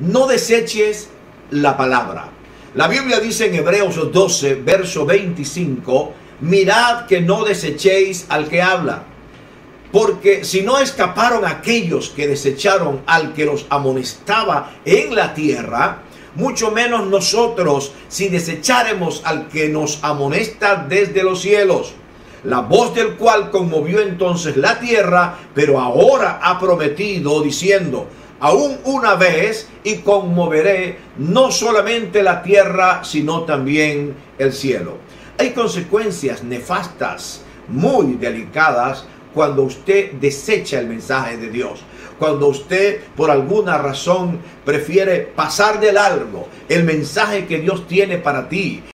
no deseches la palabra. La Biblia dice en Hebreos 12, verso 25, mirad que no desechéis al que habla. Porque si no escaparon aquellos que desecharon al que los amonestaba en la tierra, mucho menos nosotros si desecharemos al que nos amonesta desde los cielos, la voz del cual conmovió entonces la tierra, pero ahora ha prometido diciendo, aún una vez y conmoveré no solamente la tierra, sino también el cielo. Hay consecuencias nefastas, muy delicadas, cuando usted desecha el mensaje de Dios. Cuando usted por alguna razón prefiere pasar de largo el mensaje que Dios tiene para ti